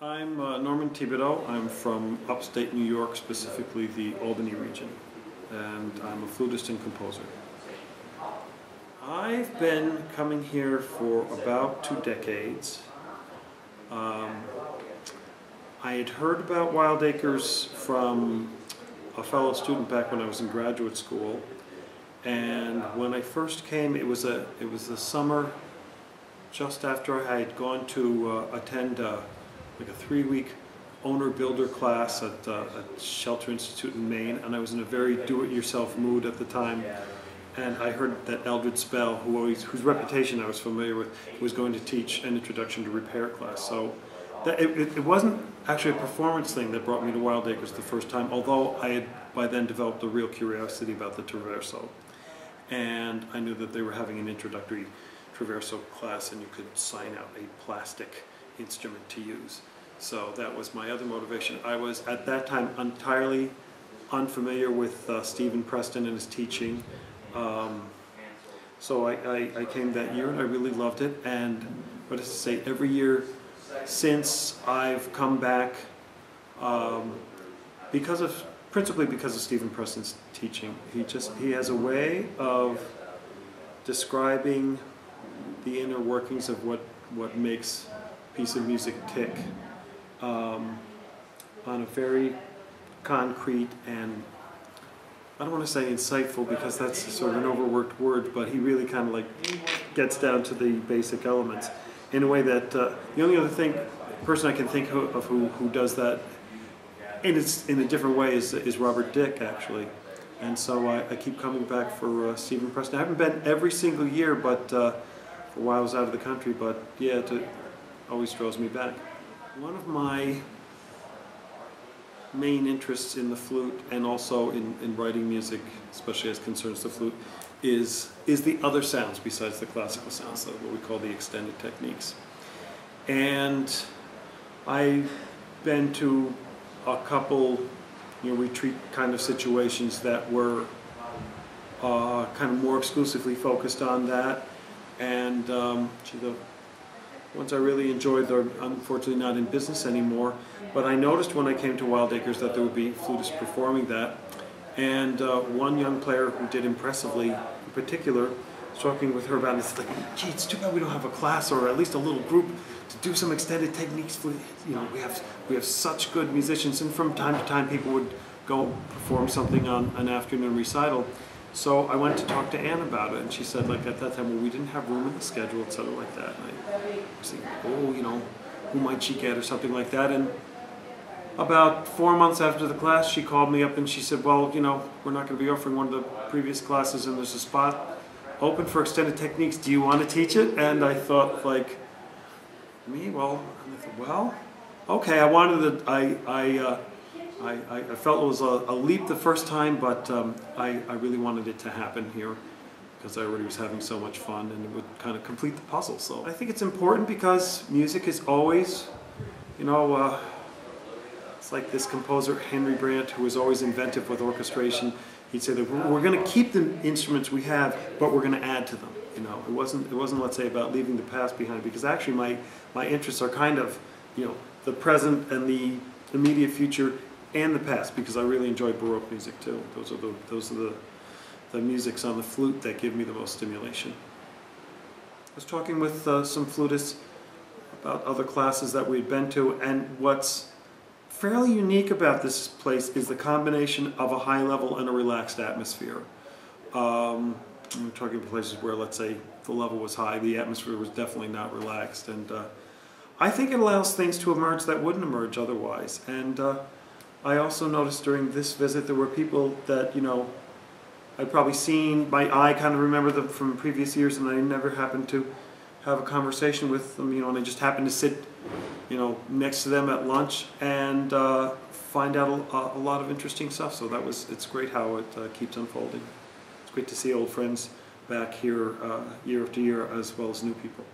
I'm uh, Norman Thibodeau. I'm from upstate New York, specifically the Albany region, and I'm a flutist and composer. I've been coming here for about two decades. Um, I had heard about Wildacres from a fellow student back when I was in graduate school, and when I first came, it was a it was the summer just after I had gone to uh, attend. Uh, like a three-week owner-builder class at, uh, at Shelter Institute in Maine, and I was in a very do-it-yourself mood at the time. And I heard that Eldred Spell, who always, whose reputation I was familiar with, was going to teach an introduction to repair class. So that, it, it, wasn't actually a performance thing that brought me to Wildacres the first time, although I had by then developed a real curiosity about the Traverso. And I knew that they were having an introductory Traverso class and you could sign out a plastic instrument to use. So that was my other motivation. I was at that time entirely unfamiliar with uh, Stephen Preston and his teaching. Um, so I, I, I, came that year and I really loved it. And what to say, every year since I've come back, um, because of principally because of Stephen Preston's teaching, he just he has a way of describing the inner workings of what what makes piece of music tick um, on a very concrete and I don't want to say insightful because that's sort of an overworked word, but he really kind of like gets down to the basic elements in a way that uh, the only other thing person I can think of who, who does that in it's in a different way is, is Robert Dick actually, and so I, I keep coming back for uh, Stephen Preston. I haven't been every single year, but uh, for a while I was out of the country. But yeah, to always draws me back. One of my main interests in the flute and also in, in writing music, especially as concerns the flute, is, is the other sounds besides the classical sounds, so what we call the extended techniques. And I've been to a couple you know, retreat kind of situations that were uh, kind of more exclusively focused on that. And um, gee, the ones I really enjoyed, they're unfortunately not in business anymore. But I noticed when I came to Wildacres that there would be flutists performing that. And uh, one young player who did impressively, in particular, talking with her about it, it's like, gee, it's too bad we don't have a class or at least a little group to do some extended techniques. For, you know, we have we have such good musicians, and from time to time people would go perform something on an afternoon recital. So I went to talk to Anne about it, and she said, like, at that time, well, we didn't have room in the schedule, et cetera, like that. And I was thinking, oh, you know, who might she get or something like that. And about four months after the class, she called me up and she said, well, you know, we're not going to be offering one of the previous classes, and there's a spot open for extended techniques. Do you want to teach it? And I thought, like, me? Well, I thought, well, okay. I wanted to, I, I, uh, I, I, felt it was a, a, leap the first time, but um, I, I really wanted it to happen here because I already was having so much fun and it would kind of complete the puzzle. So I think it's important because music is always, you know, uh, it's like this composer Henry Brant who was always inventive with orchestration. He'd say that we're going to keep the instruments we have, but we're going to add to them. You know, it wasn't it wasn't let's say about leaving the past behind because actually my my interests are kind of, you know, the present and the immediate future and the past because I really enjoy Baroque music too. Those are the those are the the musics on the flute that give me the most stimulation. I was talking with uh, some flutists about other classes that we'd been to, and what's fairly unique about this place is the combination of a high level and a relaxed atmosphere. Um, I'm talking about places where, let's say, the level was high, the atmosphere was definitely not relaxed, and uh, I think it allows things to emerge that wouldn't emerge otherwise. And uh, I also noticed during this visit there were people that, you know, I'd probably seen, my eye kind of remember them from previous years and I never happened to have a conversation with them, you know, and I just happened to sit, you know, next to them at lunch and uh, find out a, a, lot of interesting stuff. So that was, it's great how it uh, keeps unfolding. It's great to see old friends back here uh, year after year as well as new people.